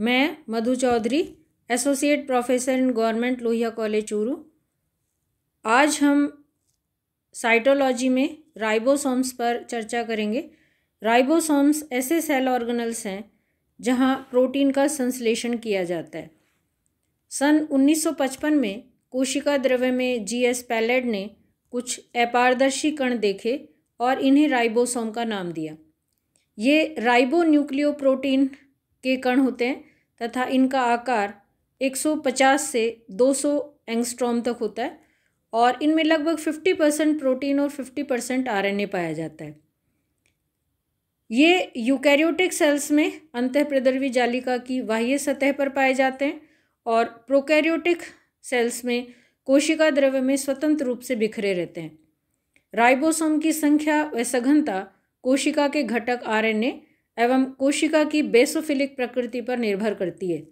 मैं Madhu Chaudhary associate professor in government Lohia college, Churu. आज हम साइटोलॉजी में राइबोसोम्स पर चर्चा करेंगे। राइबोसोम्स ऐसे सेल ऑर्गेनल्स हैं जहाँ प्रोटीन का संश्लेषण किया जाता है। सन 1955 में कोशिका द्रव्य में जी एस पैलेड ने कुछ अपारदर्शी कण देखे और इन्हें राइबोसोम का नाम दिया। ये राइबो न्यूक्लियो प्रोटीन के कण होते हैं तथा इनका आकार 150 से 200 एंगस्ट्रॉम तक होता है और इनमें लगभग 50 परसेंट प्रोटीन और 50 परसेंट आरएनए पाया जाता है। ये यूकैरियोटिक सेल्स में अंत प्रदर्वी जालिका की बाह्य सतह पर पाए जाते हैं और प्रोकैरियोटिक सेल्स में कोशिका द्रव्य में स्वतंत्र रूप से बिखरे रहते हैं। राइबोसोम की संख्या व सघनता कोशिका के घटक आरएनए एवं कोशिका की बेसोफिलिक प्रकृति पर निर्भर करती है।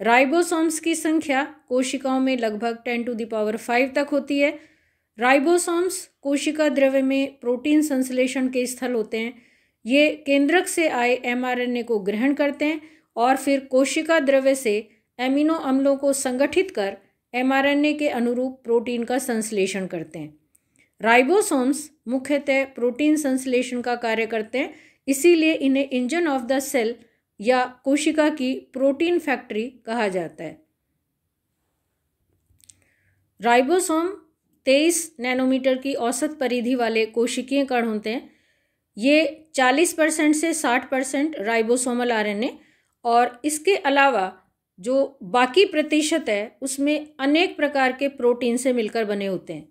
राइबोसोम्स की संख्या कोशिकाओं में लगभग टेन टू दावर फाइव तक होती है। राइबोसोम्स कोशिका द्रव्य में प्रोटीन संश्लेषण के स्थल होते हैं। ये केंद्रक से आए एमआरएनए को ग्रहण करते हैं और फिर कोशिका द्रव्य से एमिनो अम्लों को संगठित कर एमआरएनए के अनुरूप प्रोटीन का संश्लेषण करते हैं। राइबोसोम्स मुख्यतः प्रोटीन संश्लेषण का कार्य करते हैं इसीलिए इन्हें इंजन ऑफ़ द सेल या कोशिका की प्रोटीन फैक्ट्री कहा जाता है। राइबोसोम 23 नैनोमीटर की औसत परिधि वाले कोशिकीय कण होते हैं। ये 40 परसेंट से 60 परसेंट राइबोसोमल आरएनए और इसके अलावा जो बाकी प्रतिशत है, उसमें अनेक प्रकार के प्रोटीन से मिलकर बने होते हैं।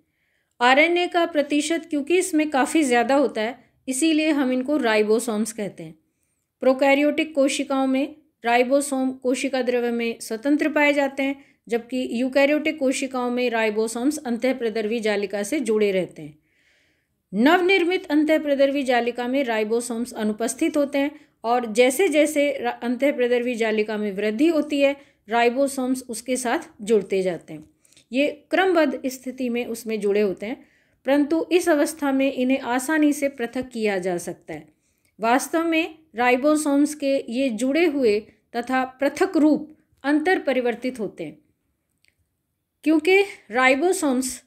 आरएनए का प्रतिशत क्योंकि इसमें काफ़ी ज़्यादा होता है इसीलिए हम इनको राइबोसोम्स कहते हैं। प्रोकैरियोटिक कोशिकाओं में राइबोसोम कोशिका द्रव्य में स्वतंत्र पाए जाते हैं, जबकि यूकैरियोटिक कोशिकाओं में राइबोसोम्स अंत प्रदर्वी जालिका से जुड़े रहते हैं। नवनिर्मित अंत प्रदर्वी जालिका में राइबोसोम्स अनुपस्थित होते हैं और जैसे जैसे अंत प्रदर्वी जालिका में वृद्धि होती है, राइबोसोम्स उसके साथ जुड़ते जाते हैं। ये क्रमबद्ध स्थिति में उसमें जुड़े होते हैं। परंतु इस अवस्था में इन्हें आसानी से पृथक किया जा सकता है। वास्तव में राइबोसोम्स के ये जुड़े हुए तथा पृथक रूप अंतर परिवर्तित होते हैं। क्योंकि राइबोसोम्स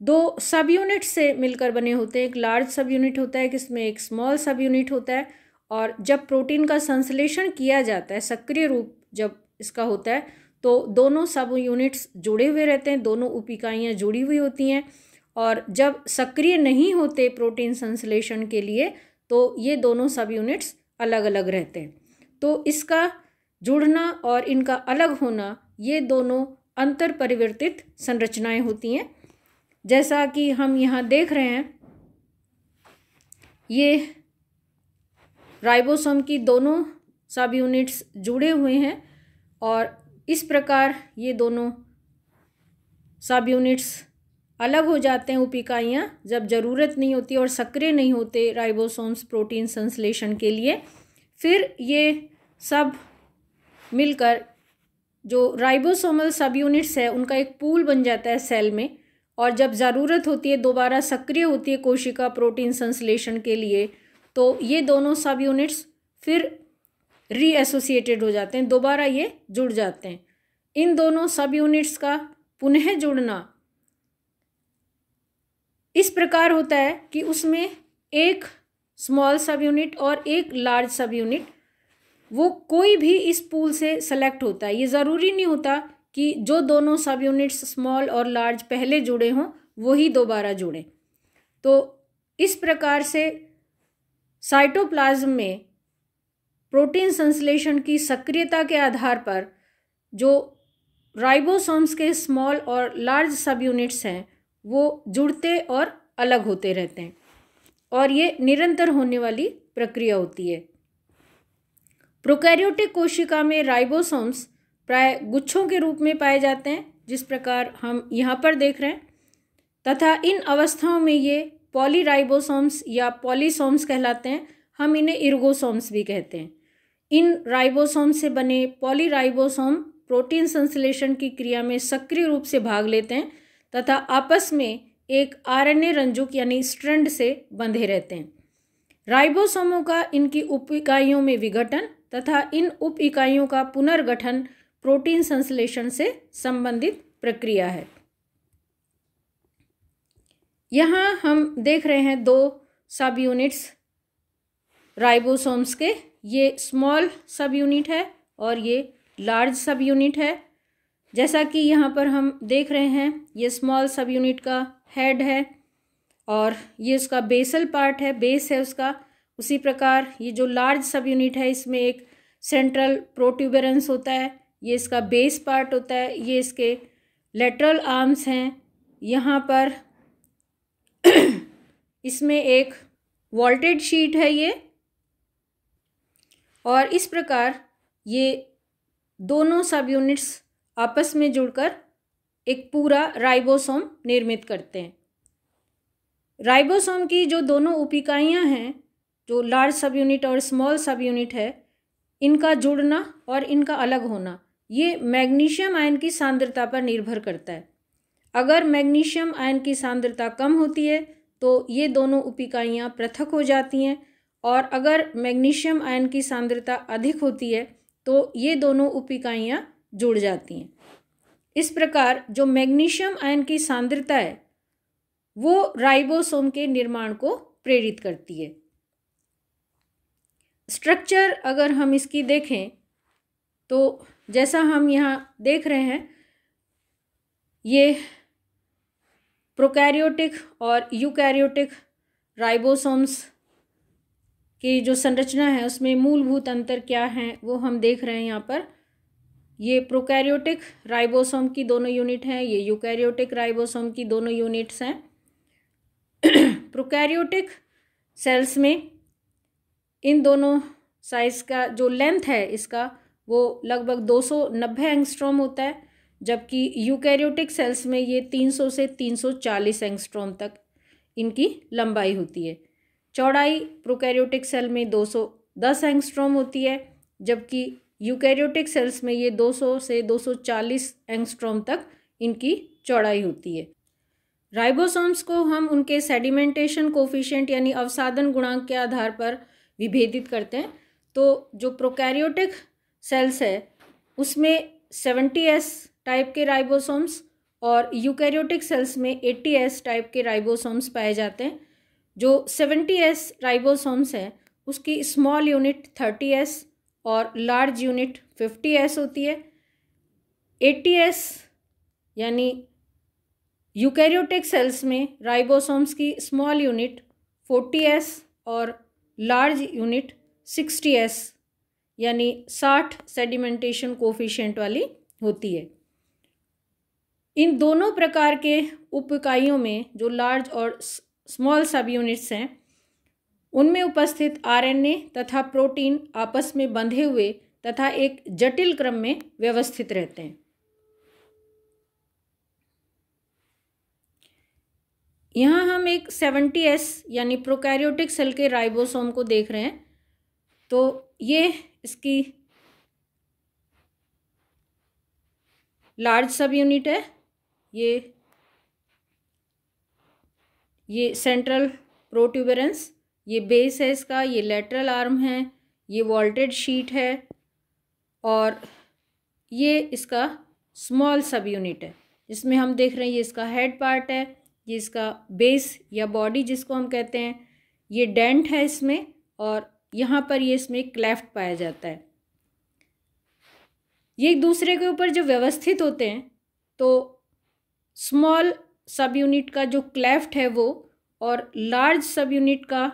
दो सब यूनिट से मिलकर बने होते हैं। एक लार्ज सब यूनिट होता है, किसमें एक स्मॉल सब यूनिट होता है और जब प्रोटीन का संश्लेषण किया जाता है, सक्रिय रूप जब इसका होता है तो दोनों सब यूनिट्स जुड़े हुए रहते हैं, दोनों उपिकाइयाँ जुड़ी हुई होती हैं। और जब सक्रिय नहीं होते प्रोटीन संश्लेषण के लिए तो ये दोनों सब यूनिट्स अलग अलग रहते हैं। तो इसका जुड़ना और इनका अलग होना, ये दोनों अंतर परिवर्तित संरचनाएँ होती हैं। जैसा कि हम यहाँ देख रहे हैं, ये राइबोसोम की दोनों सब यूनिट्स जुड़े हुए हैं और इस प्रकार ये दोनों सब यूनिट्स अलग हो जाते हैं उपिकाइयाँ जब ज़रूरत नहीं होती और सक्रिय नहीं होते राइबोसोम्स प्रोटीन संश्लेषण के लिए। फिर ये सब मिलकर जो राइबोसोमल सब यूनिट्स है, उनका एक पूल बन जाता है सेल में और जब ज़रूरत होती है, दोबारा सक्रिय होती है कोशिका प्रोटीन संश्लेषण के लिए तो ये दोनों सब यूनिट्स फिर रीएसोसिएटेड हो जाते हैं, दोबारा ये जुड़ जाते हैं। इन दोनों सब यूनिट्स का पुनः जुड़ना इस प्रकार होता है कि उसमें एक स्मॉल सब यूनिट और एक लार्ज सब यूनिट वो कोई भी इस पूल से सेलेक्ट होता है। ये ज़रूरी नहीं होता कि जो दोनों सब यूनिट्स स्मॉल और लार्ज पहले जुड़े हों वही दोबारा जुड़ें। तो इस प्रकार से साइटोप्लाज्म में प्रोटीन संश्लेषण की सक्रियता के आधार पर जो राइबोसोम्स के स्मॉल और लार्ज सब यूनिट्स हैं वो जुड़ते और अलग होते रहते हैं। और ये निरंतर होने वाली प्रक्रिया होती है। प्रोकैरियोटिक कोशिका में राइबोसोम्स प्राय गुच्छों के रूप में पाए जाते हैं, जिस प्रकार हम यहाँ पर देख रहे हैं। तथा इन अवस्थाओं में ये पॉलीराइबोसोम्स या पॉलीसोम्स कहलाते हैं, हम इन्हें इर्गोसोम्स भी कहते हैं। इन राइबोसोम से बने पॉलीराइबोसोम प्रोटीन संश्लेषण की क्रिया में सक्रिय रूप से भाग लेते हैं तथा आपस में एक आरएनए रंजुक यानी स्ट्रैंड से बंधे रहते हैं। राइबोसोमों का इनकी उप इकाइयों में विघटन तथा इन उप इकाइयों का पुनर्गठन प्रोटीन संश्लेषण से संबंधित प्रक्रिया है। यहाँ हम देख रहे हैं दो सब यूनिट्स राइबोसोम्स के। ये स्मॉल सब यूनिट है और ये लार्ज सब यूनिट है। जैसा कि यहाँ पर हम देख रहे हैं, ये स्मॉल सब यूनिट का हेड है और ये उसका बेसल पार्ट है बेस है उसका। उसी प्रकार ये जो लार्ज सब यूनिट है, इसमें एक सेंट्रल प्रोट्यूबरेंस होता है, ये इसका बेस पार्ट होता है, ये इसके लेटरल आर्म्स हैं। यहाँ पर इसमें एक वॉल्टेड शीट है ये। और इस प्रकार ये दोनों सब यूनिट्स आपस में जुड़कर एक पूरा राइबोसोम निर्मित करते हैं। राइबोसोम की जो दोनों उपिकाइयाँ हैं, जो लार्ज सब यूनिट और स्मॉल सब यूनिट है, इनका जुड़ना और इनका अलग होना, ये मैग्नीशियम आयन की सांद्रता पर निर्भर करता है। अगर मैग्नीशियम आयन की सांद्रता कम होती है तो ये दोनों उपिकाइयाँ पृथक हो जाती हैं, और अगर मैग्नीशियम आयन की सांद्रता अधिक होती है तो ये दोनों उपिकाइयाँ जुड़ जाती हैं। इस प्रकार जो मैग्नीशियम आयन की सांद्रता है, वो राइबोसोम के निर्माण को प्रेरित करती है। स्ट्रक्चर अगर हम इसकी देखें तो जैसा हम यहाँ देख रहे हैं, ये प्रोकैरियोटिक और यूकैरियोटिक राइबोसोम्स की जो संरचना है, उसमें मूलभूत अंतर क्या हैं, वो हम देख रहे हैं यहाँ पर। ये प्रोकैरियोटिक राइबोसोम की दोनों यूनिट हैं, ये यूकैरियोटिक राइबोसोम की दोनों यूनिट्स हैं। प्रोकैरियोटिक सेल्स में इन दोनों साइज़ का जो लेंथ है इसका, वो लगभग 290 एंगस्ट्रॉम होता है, जबकि यूकैरियोटिक सेल्स में ये 300 से 340 एंगस्ट्रॉम तक इनकी लंबाई होती है। चौड़ाई प्रोकैरियोटिक सेल में 210 एंगस्ट्रॉम होती है, जबकि यूकैरियोटिक सेल्स में ये 200 से 240 एंगस्ट्रॉम तक इनकी चौड़ाई होती है। राइबोसोम्स को हम उनके सेडिमेंटेशन कोफिशिएंट यानी अवसादन गुणांक के आधार पर विभेदित करते हैं। तो जो प्रोकैरियोटिक सेल्स है, उसमें सेवेंटी एस टाइप के राइबोसोम्स और यूकैरियोटिक सेल्स में एट्टी एस टाइप के राइबोसोम्स पाए जाते हैं। जो सेवेंटी एस राइबोसोम्स है, उसकी स्मॉल यूनिट थर्टी एस और लार्ज यूनिट फिफ्टी एस होती है। एट्टी एस यानी यूकैरियोटिक सेल्स में राइबोसोम्स की स्मॉल यूनिट फोर्टी एस और लार्ज यूनिट सिक्सटी एस यानी साठ सेडिमेंटेशन कोफिशिएंट वाली होती है। इन दोनों प्रकार के उप इकाइयों में जो लार्ज और स्मॉल सब यूनिट्स हैं उनमें उपस्थित आरएनए तथा प्रोटीन आपस में बंधे हुए तथा एक जटिल क्रम में व्यवस्थित रहते हैं। यहाँ हम एक सेवेंटी एस यानी प्रोकैरियोटिक सेल के राइबोसोम को देख रहे हैं। तो ये इसकी लार्ज सब यूनिट है। ये ये सेंट्रल प्रोट्यूबरेंस ये बेस है इसका, ये लेटरल आर्म है, ये वॉल्टेड शीट है और ये इसका स्मॉल सब यूनिट है। जिसमें हम देख रहे हैं ये इसका हेड पार्ट है, ये इसका बेस या बॉडी जिसको हम कहते हैं, ये डेंट है इसमें और यहाँ पर ये इसमें क्लेफ्ट पाया जाता है। ये एक दूसरे के ऊपर जब व्यवस्थित होते हैं तो स्मॉल सब यूनिट का जो क्लेफ्ट है वो और लार्ज सब यूनिट का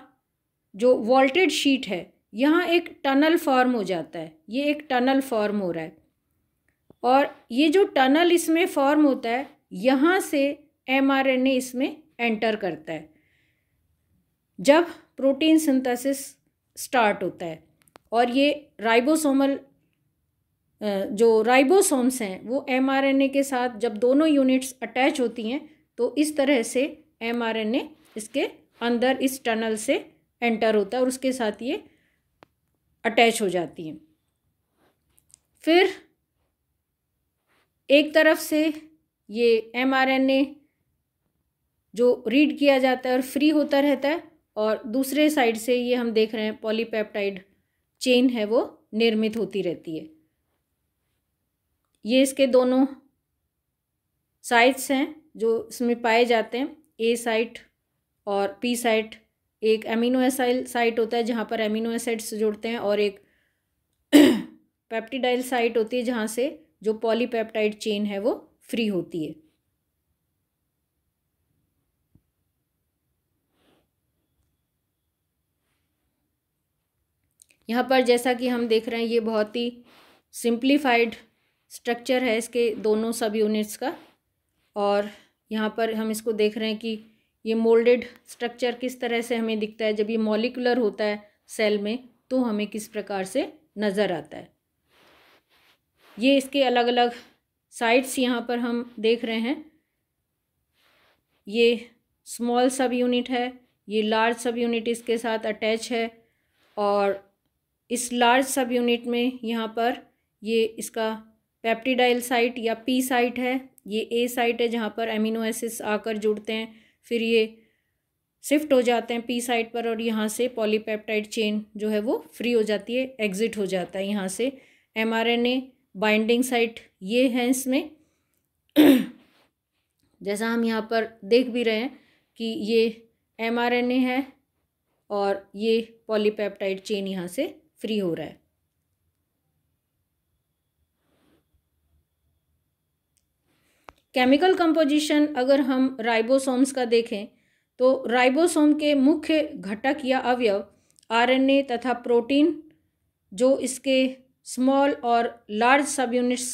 जो वॉल्टेड शीट है, यहाँ एक टनल फॉर्म हो जाता है। ये एक टनल फॉर्म हो रहा है। और ये जो टनल इसमें फॉर्म होता है, यहाँ से एमआरएनए इसमें एंटर करता है। जब प्रोटीन सिंथेसिस स्टार्ट होता है और ये राइबोसोमल जो राइबोसोम्स हैं, वो एमआरएनए के साथ जब दोनों यूनिट्स अटैच होती हैं तो इस तरह से एमआरएनए इसके अंदर, इस टनल से एंटर होता है और उसके साथ ये अटैच हो जाती हैं। फिर एक तरफ़ से ये एमआरएनए जो रीड किया जाता है और फ्री होता रहता है और दूसरे साइड से ये हम देख रहे हैं पॉलीपेप्टाइड चेन है वो निर्मित होती रहती है। ये इसके दोनों साइट्स हैं जो इसमें पाए जाते हैं, ए साइट और पी साइट। एक एमिनो एसाइल साइट होता है जहाँ पर एमिनो एसिड्स जुड़ते हैं और एक पेप्टिडाइल साइट होती है जहाँ से जो पॉलीपेप्टाइड चेन है वो फ्री होती है। यहाँ पर जैसा कि हम देख रहे हैं, ये बहुत ही सिंप्लीफाइड स्ट्रक्चर है इसके दोनों सब यूनिट्स का। और यहाँ पर हम इसको देख रहे हैं कि ये मोल्डेड स्ट्रक्चर किस तरह से हमें दिखता है? जब ये मॉलिकुलर होता है सेल में तो हमें किस प्रकार से नज़र आता है? ये इसके अलग अलग साइड्स यहाँ पर हम देख रहे हैं। ये स्मॉल सब यूनिट है, ये लार्ज सब यूनिट इसके साथ अटैच है, और इस लार्ज सब यूनिट में यहाँ पर ये इसका पेप्टिडाइल साइट या पी साइट है। ये ए साइट है जहाँ पर एमिनो एसिड्स आकर जुड़ते हैं। फिर ये शिफ्ट हो जाते हैं पी साइड पर और यहाँ से पॉलीपेप्टाइड चेन जो है वो फ्री हो जाती है एग्जिट हो जाता है यहाँ से। एमआरएनए बाइंडिंग साइट ये है इसमें। जैसा हम यहाँ पर देख भी रहे हैं कि ये एमआरएनए है और ये पॉलीपेप्टाइड चेन यहाँ से फ्री हो रहा है। केमिकल कंपोजिशन अगर हम राइबोसोम्स का देखें तो राइबोसोम के मुख्य घटक या अवयव आरएनए तथा प्रोटीन, जो इसके स्मॉल और लार्ज सब यूनिट्स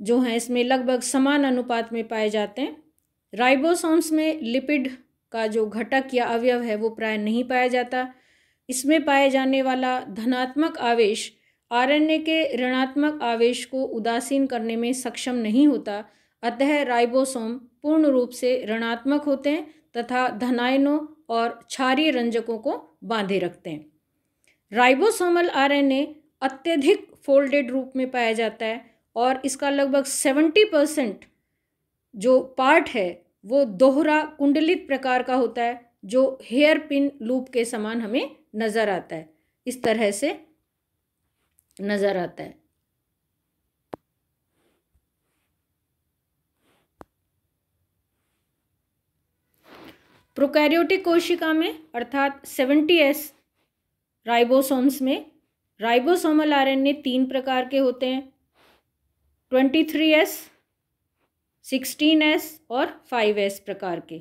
जो हैं, इसमें लगभग समान अनुपात में पाए जाते हैं। राइबोसोम्स में लिपिड का जो घटक या अवयव है, वो प्राय नहीं पाया जाता। इसमें पाए जाने वाला धनात्मक आवेश आरएनए के ऋणात्मक आवेश को उदासीन करने में सक्षम नहीं होता अतः राइबोसोम पूर्ण रूप से ऋणात्मक होते हैं तथा धनायनों और क्षारीय रंजकों को बांधे रखते हैं। राइबोसोमल आरएनए अत्यधिक फोल्डेड रूप में पाया जाता है और इसका लगभग सेवेंटी परसेंट जो पार्ट है, वो दोहरा कुंडलित प्रकार का होता है, जो हेयर पिन लूप के समान हमें नज़र आता है। इस तरह से नज़र आता है। प्रोकैरियोटिक कोशिका में, अर्थात सेवेंटी एस राइबोसोम्स में, राइबोसोमल आरएनए तीन प्रकार के होते हैं। Twenty three S, sixteen S और फाइव एस प्रकार के।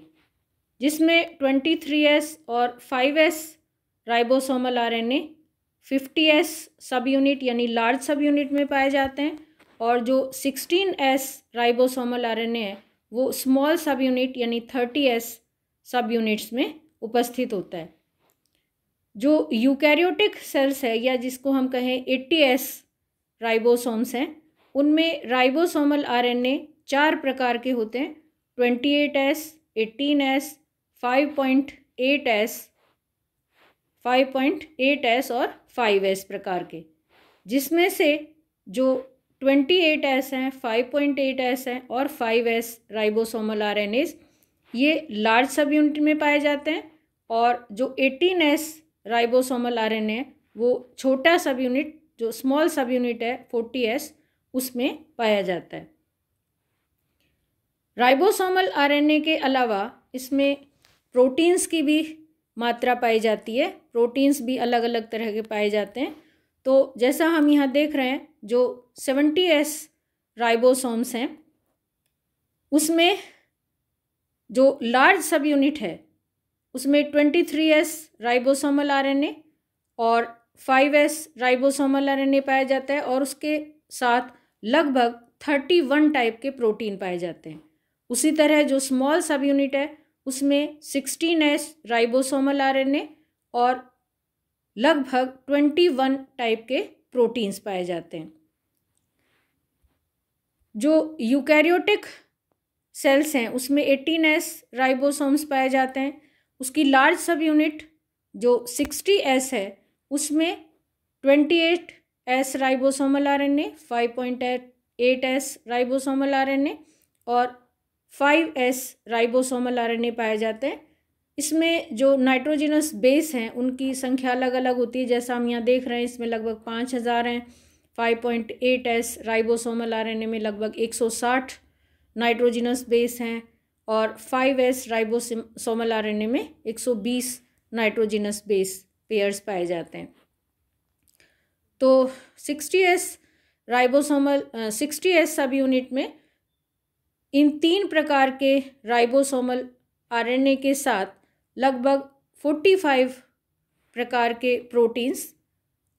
जिसमें ट्वेंटी थ्री एस और five S ribosomal RNA fifty S sub unit यानी लार्ज सब यूनिट में पाए जाते हैं और जो सिक्सटीन एस राइबोसोमल आरएनए है, वो स्मॉल सब यूनिट यानी थर्टी एस सब यूनिट्स में उपस्थित होता है। जो यूकैरियोटिक सेल्स है या जिसको हम कहें एट्टी एस राइबोसोम्स हैं, उनमें राइबोसोमल आरएनए चार प्रकार के होते हैं। Twenty eight S eighteen S five point eight S five point eight S और फाइव एस प्रकार के। जिसमें से जो ट्वेंटी एट एस हैं फाइव पॉइंट एट एस हैं और five S ribosomal R N S ये लार्ज सब यूनिट में पाए जाते हैं और जो एटीन एस राइबोसोमल आर है वो छोटा सब यूनिट जो स्मॉल सब यूनिट है फोर्टी एस उसमें पाया जाता है। राइबोसोमल आरएनए के अलावा इसमें प्रोटीन्स की भी मात्रा पाई जाती है। प्रोटीन्स भी अलग अलग तरह के पाए जाते हैं। तो जैसा हम यहाँ देख रहे हैं, जो सेवेंटी एस राइबोसोम्स हैं, उसमें जो लार्ज सब यूनिट है, उसमें twenty three S ribosomal RNA और फाइव एस राइबोसोमल आरएनए पाया जाता है और उसके साथ लगभग थर्टी वन टाइप के प्रोटीन पाए जाते हैं। उसी तरह जो स्मॉल सब यूनिट है, उसमें सिक्सटीन एस राइबोसोमल आरएनए और लगभग ट्वेंटी वन टाइप के प्रोटीन्स पाए जाते हैं। जो यूकैरियोटिक सेल्स हैं, उसमें एटीन एस राइबोसोम्स पाए जाते हैं। उसकी लार्ज सब यूनिट जो सिक्सटी एस है, उसमें twenty eight S ribosomal R N A five point eight S ribosomal R N A और five S ribosomal R N A पाए जाते हैं। इसमें जो नाइट्रोजिनस बेस हैं, उनकी संख्या अलग अलग होती है। जैसा हम यहाँ देख रहे हैं, इसमें लगभग पाँच हज़ार हैं। Five point eight S ribosomal RNA में लगभग एक सौ साठ नाइट्रोजिनस बेस हैं और फाइव एस राइबोसोमल आरएनए में एक सौ बीस नाइट्रोजिनस बेस पेयर्स पाए जाते हैं। तो sixty S ribosomal sixty S sub unit में इन तीन प्रकार के राइबोसोमल आरएनए के साथ लगभग फोर्टी फाइव प्रकार के प्रोटीन्स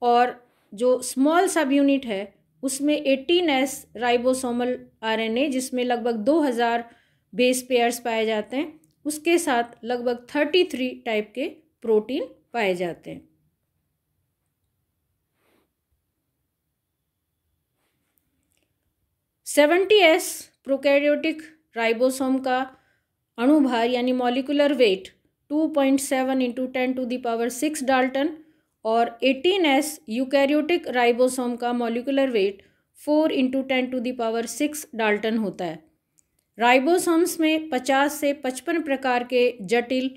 और जो स्मॉल सब यूनिट है उसमें एटीन एस राइबोसोमल आरएनए, जिसमें लगभग दो हज़ार बेस पेयर्स पाए जाते हैं, उसके साथ लगभग थर्टी थ्री टाइप के प्रोटीन पाए जाते हैं। सेवेंटी एस प्रोकैरियोटिक राइबोसोम का अणुभार, यानी molecular weight, two point seven into ten to the power six dalton और एटीन एस यूकैरियोटिक राइबोसोम का molecular weight four into ten to the power six dalton होता है। राइबोसोम्स में पचास से पचपन प्रकार के जटिल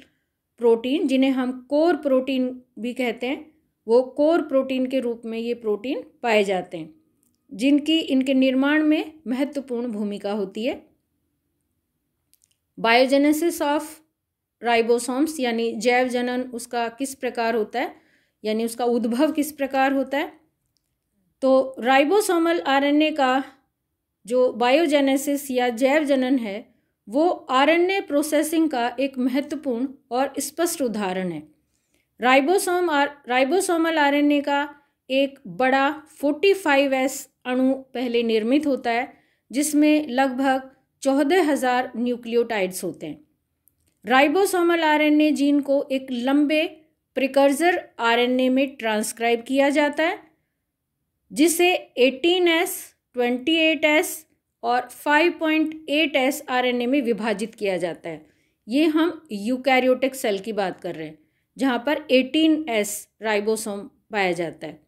प्रोटीन जिन्हें हम कोर प्रोटीन भी कहते हैं, वो कोर प्रोटीन के रूप में ये प्रोटीन पाए जाते हैं, जिनकी इनके निर्माण में महत्वपूर्ण भूमिका होती है। बायोजेनेसिस ऑफ़ राइबोसोम्स यानी जैव जनन उसका किस प्रकार होता है? यानी उसका उद्भव किस प्रकार होता है? तो राइबोसोमल आरएनए का जो बायोजेनेसिस या जैव जनन है, वो आरएनए प्रोसेसिंग का एक महत्वपूर्ण और स्पष्ट उदाहरण है। राइबोसोम आर, राइबोसोमल आरएनए का एक बड़ा 45 एस अणु पहले निर्मित होता है, जिसमें लगभग चौदह हज़ार न्यूक्लियोटाइड्स होते हैं। राइबोसोमल आरएनए जीन को एक लंबे प्रिकर्जर आरएनए में ट्रांसक्राइब किया जाता है जिसे 18S, 28S और 5.8S आरएनए में विभाजित किया जाता है। ये हम यूकैरियोटिक सेल की बात कर रहे हैं जहाँ पर 18S राइबोसोम पाया जाता है।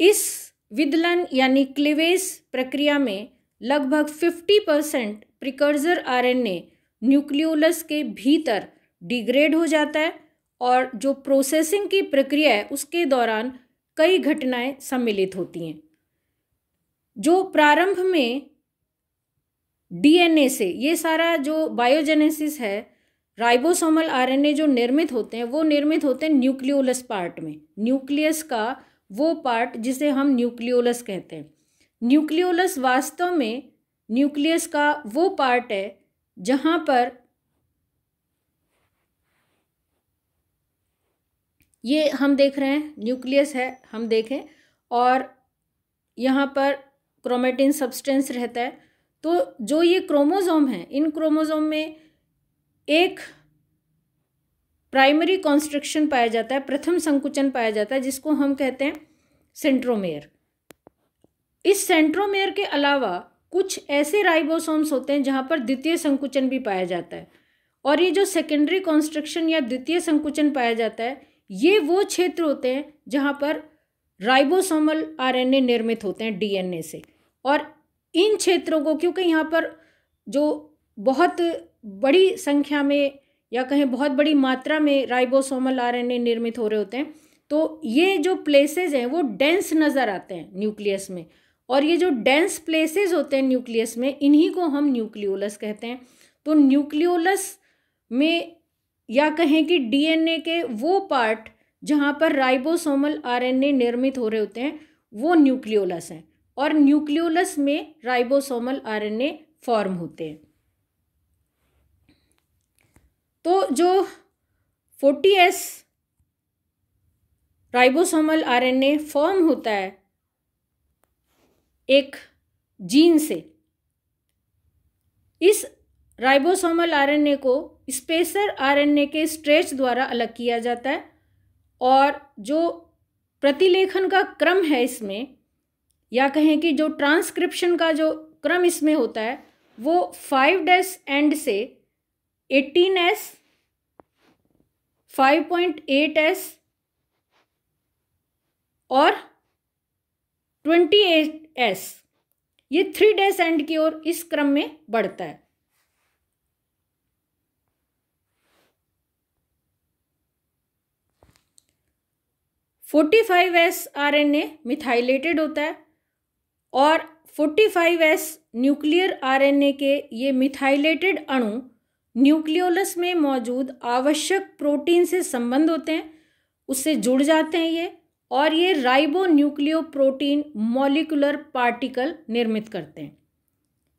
इस विदलन यानी क्लिवेज प्रक्रिया में लगभग 50 परसेंट प्रिकर्जर आरएनए न्यूक्लियोलस के भीतर डिग्रेड हो जाता है और जो प्रोसेसिंग की प्रक्रिया है, उसके दौरान कई घटनाएँ सम्मिलित होती हैं। जो प्रारंभ में डीएनए से, ये सारा जो बायोजेनेसिस है राइबोसोमल आरएनए जो निर्मित होते हैं, वो निर्मित होते हैं न्यूक्लियोलस पार्ट में। न्यूक्लियस का वो पार्ट जिसे हम न्यूक्लियोलस कहते हैं। न्यूक्लियोलस वास्तव में न्यूक्लियस का वो पार्ट है, जहाँ पर ये हम देख रहे हैं, न्यूक्लियस है, हम देखें, और यहाँ पर क्रोमेटिन सब्सटेंस रहता है। तो जो ये क्रोमोज़ोम है, इन क्रोमोज़ोम में एक प्राइमरी कॉन्स्ट्रक्शन पाया जाता है, प्रथम संकुचन पाया जाता है, जिसको हम कहते हैं सेंट्रोमेयर इस सेंट्रोमेयर के अलावा कुछ ऐसे राइबोसोम्स होते हैं, जहाँ पर द्वितीय संकुचन भी पाया जाता है। और ये जो सेकेंडरी कॉन्स्ट्रक्शन या द्वितीय संकुचन पाया जाता है ये वो क्षेत्र होते हैं जहाँ पर राइबोसोमल आरएनए निर्मित होते हैं डीएनए से। और इन क्षेत्रों को, क्योंकि यहाँ पर जो बहुत बड़ी संख्या में या कहें बहुत बड़ी मात्रा में राइबोसोमल आरएनए निर्मित हो रहे होते हैं तो ये जो प्लेसेस हैं वो डेंस नज़र आते हैं न्यूक्लियस में। और ये जो डेंस प्लेसेस होते हैं न्यूक्लियस में, इन्हीं को हम न्यूक्लियोलस कहते हैं। तो न्यूक्लियोलस में या कहें कि डीएनए के वो पार्ट जहाँ पर राइबोसोमल आरएनए निर्मित हो रहे होते हैं, वो न्यूक्लियोलस हैं और न्यूक्लियोलस में राइबोसोमल आरएनए फॉर्म होते हैं। तो जो forty S ribosomal RNA form होता है, एक जीन से, इस राइबोसोमल आरएनए को स्पेसर आरएनए के स्ट्रेच द्वारा अलग किया जाता है और जो प्रतिलेखन का क्रम है इसमें, या कहें कि जो ट्रांसक्रिप्शन का जो क्रम इसमें होता है, वो फाइव डैश एंड से eighteen S, five point eight S और ट्वेंटी एट एस। ये थ्री डेज़ एंड की ओर इस क्रम में बढ़ता है। Forty five S R N A methylated होता है और forty five S nuclear R N A के ये मिथाइलेटेड अणु न्यूक्लियोलस में मौजूद आवश्यक प्रोटीन से संबंध होते हैं, उससे जुड़ जाते हैं ये और ये ribonucleoprotein molecular particle निर्मित करते हैं,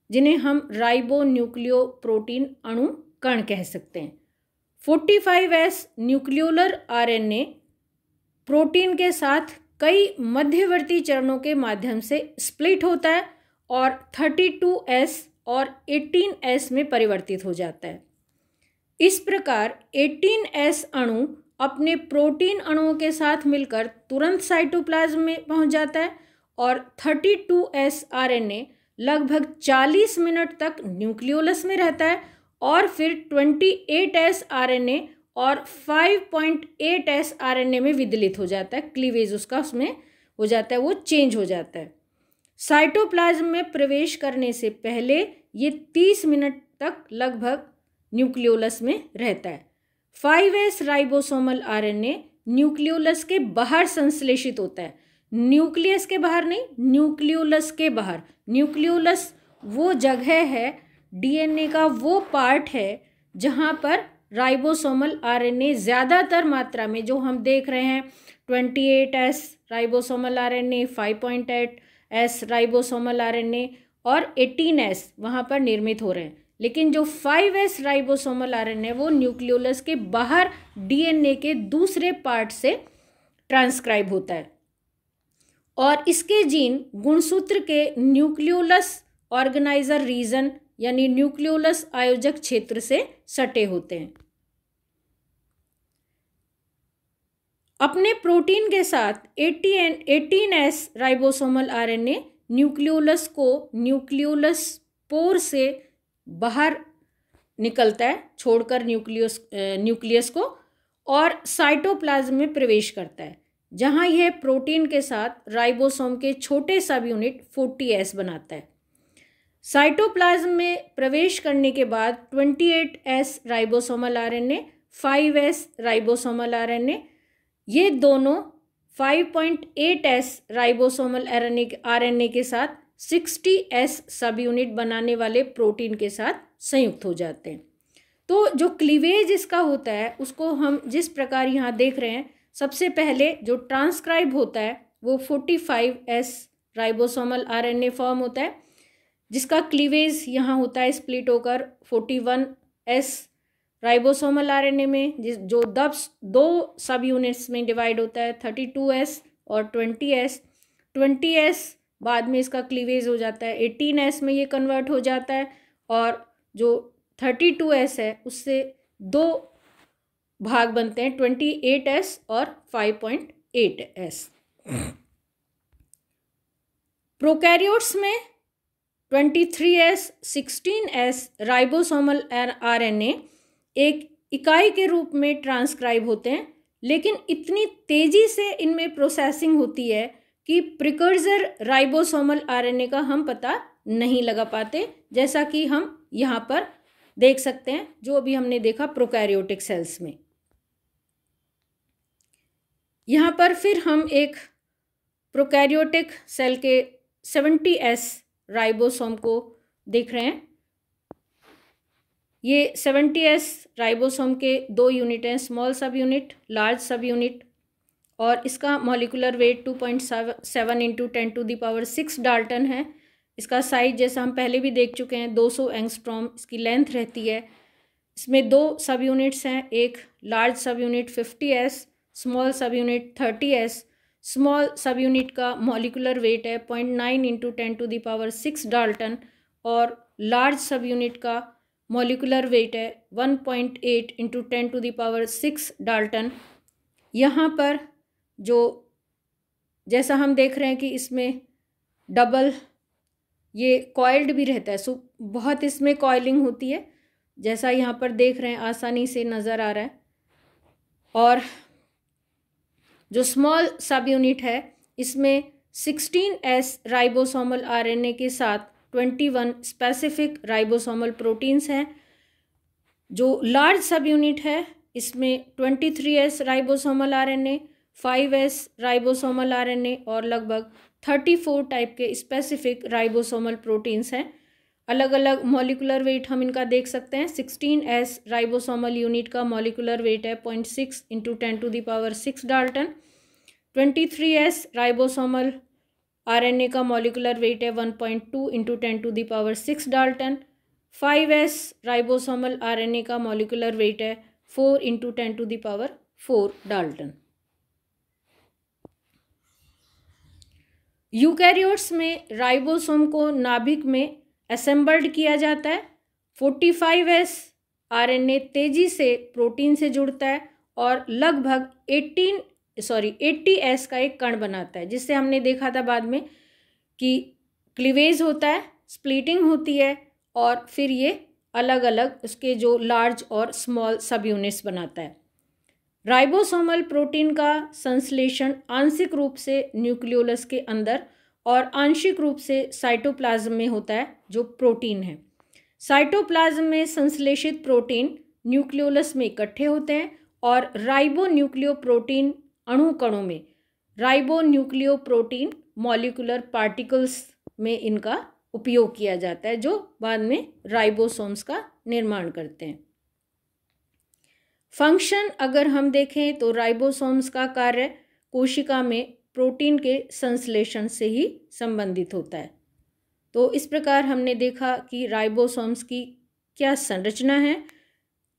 जिन्हें हम राइबो न्यूक्लियो प्रोटीन अणु कण कह सकते हैं। Forty five S nucleolar RNA protein के साथ कई मध्यवर्ती चरणों के माध्यम से स्प्लिट होता है और थर्टी टू एस और एटीन एस में परिवर्तित हो जाता है। इस प्रकार एटीन एस अणु अपने प्रोटीन अणुओं के साथ मिलकर तुरंत साइटोप्लाज्म में पहुँच जाता है और 32 एस आर एन ए लगभग 40 मिनट तक न्यूक्लियोलस में रहता है और फिर 28 एस आर एन ए और 5.8 एस आर एन ए में विदलित हो जाता है क्लीवेज उसका उसमें हो जाता है, वो चेंज हो जाता है। साइटोप्लाज्म में प्रवेश करने से पहले ये 30 मिनट तक लगभग न्यूक्लियोलस में रहता है। Five S ribosomal RNA nucleolus के बाहर संश्लेषित होता है। न्यूक्लियस के बाहर नहीं न्यूक्लियोलस के बाहर। न्यूक्लियोलस वो जगह है डीएनए का वो पार्ट है जहाँ पर राइबोसोमल आरएनए ज़्यादातर मात्रा में, जो हम देख रहे हैं, twenty eight S ribosomal RNA, five point eight S ribosomal RNA और एटीन एस वहाँ पर निर्मित हो रहे हैं। लेकिन जो फाइव एस राइबोसोमल आर है, वो न्यूक्लियोलस के बाहर डीएनए के दूसरे पार्ट से ट्रांसक्राइब होता है। और इसके जीन गुणसूत्र के न्यूक्लियोलस ऑर्गेनाइजर रीजन यानी न्यूक्लियोलस आयोजक क्षेत्र से सटे होते हैं। अपने प्रोटीन के साथ eighteen eighteen S ribosomal RNA nucleolus को न्यूक्लियोलस पोर से बाहर निकलता है, छोड़कर न्यूक्लियस न्यूक्लियस को, और साइटोप्लाज्म में प्रवेश करता है, जहाँ यह प्रोटीन के साथ राइबोसोम के छोटे सब यूनिट फोर्टी एस बनाता है। साइटोप्लाज्म में प्रवेश करने के बाद twenty eight S ribosomal R N A five S ribosomal R N A ये दोनों five point eight S ribosomal R N A के साथ सिक्सटी एस सब यूनिट बनाने वाले प्रोटीन के साथ संयुक्त हो जाते हैं। तो जो क्लीवेज इसका होता है, उसको हम जिस प्रकार यहाँ देख रहे हैं, सबसे पहले जो ट्रांसक्राइब होता है, वो forty five S ribosomal R N A form होता है, जिसका क्लीवेज यहाँ होता है स्प्लिट होकर forty one S ribosomal R N A में, जिस, जो दस दो सब यूनिट्स में डिवाइड होता है थर्टी टू एस और ट्वेंटी एस ट्वेंटी एस बाद में इसका क्लीवेज हो जाता है एटीन एस में ये कन्वर्ट हो जाता है और जो थर्टी टू एस है, उससे दो भाग बनते हैं ट्वेंटी एट एस और five point eight S prokaryotes में twenty three S sixteen S ribosomal R N A एक इकाई के रूप में ट्रांसक्राइब होते हैं, लेकिन इतनी तेज़ी से इनमें प्रोसेसिंग होती है कि प्रिकर्जर राइबोसोमल आरएनए का हम पता नहीं लगा पाते, जैसा कि हम यहाँ पर देख सकते हैं, जो अभी हमने देखा प्रोकैरियोटिक सेल्स में। यहाँ पर फिर हम एक प्रोकैरियोटिक सेल के सेवेंटी एस राइबोसोम को देख रहे हैं। ये सेवेंटी एस राइबोसोम के दो यूनिट हैं, small sub unit, large sub unit, और इसका molecular weight two point seven into ten to the power six dalton है। इसका साइज़ जैसा हम पहले भी देख चुके हैं, दो सौ एंगस्ट्रॉम इसकी लेंथ रहती है। इसमें दो सब यूनिट्स हैं, एक large sub unit fifty S small sub unit thirty S small sub unit का मॉलिकुलर वेट है, point nine into ten to the power six dalton और लार्ज सब यूनिट का मॉलिकुलर वेट है one point eight into ten to the power six dalton यहाँ पर जो, जैसा हम देख रहे हैं कि इसमें डबल ये कॉइल्ड भी रहता है सो बहुत इसमें कॉइलिंग होती है, जैसा यहाँ पर देख रहे हैं, आसानी से नज़र आ रहा है। और जो स्मॉल सब यूनिट है, इसमें सिक्सटीन एस राइबोसोमल आरएनए के साथ twenty one specific ribosomal proteins हैं, जो लार्ज सब यूनिट है, इसमें twenty three S ribosomal R N A five S ribosomal R N A और लगभग थर्टी फोर टाइप के स्पेसिफिक राइबोसोमल प्रोटीन्स हैं। अलग अलग मॉलिकुलर वेट हम इनका देख सकते हैं। सिक्सटीन एस राइबोसोमल यूनिट का मॉलिकुलर वेट है point six into ten to the power six dalton twenty three S ribosomal RNA का मॉलिकुलर वेट है one point two into ten to the power six dalton five S ribosomal RNA का molecular weight है four into ten to the power four dalton eukaryotes में ribosome को नाभिक में assembled किया जाता है. फोर्टी फाइव एस आर तेज़ी से प्रोटीन से जुड़ता है और लगभग एटीन सॉरी, एट्टी एस का एक कण बनाता है, जिससे हमने देखा था बाद में कि क्लिवेज होता है, स्प्लिटिंग होती है और फिर ये अलग अलग उसके जो लार्ज और स्मॉल सब यूनिट्स बनाता है। राइबोसोमल प्रोटीन का संश्लेषण आंशिक रूप से न्यूक्लियोलस के अंदर और आंशिक रूप से साइटोप्लाज्म में होता है, जो प्रोटीन है। साइटोप्लाज्म में संश्लेषित प्रोटीन न्यूक्लियोलस में इकट्ठे होते हैं और राइबो न्यूक्लियो प्रोटीन अणु कणों में ribonucleoprotein molecular particles में इनका उपयोग किया जाता है, जो बाद में राइबोसोम्स का निर्माण करते हैं। फ़ंक्शन अगर हम देखें तो राइबोसोम्स का कार्य कोशिका में प्रोटीन के संश्लेषण से ही संबंधित होता है। तो इस प्रकार हमने देखा कि राइबोसोम्स की क्या संरचना है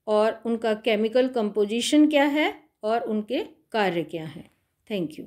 और उनका केमिकल कंपोजिशन क्या है और उनके कार्य क्या है। Thank you.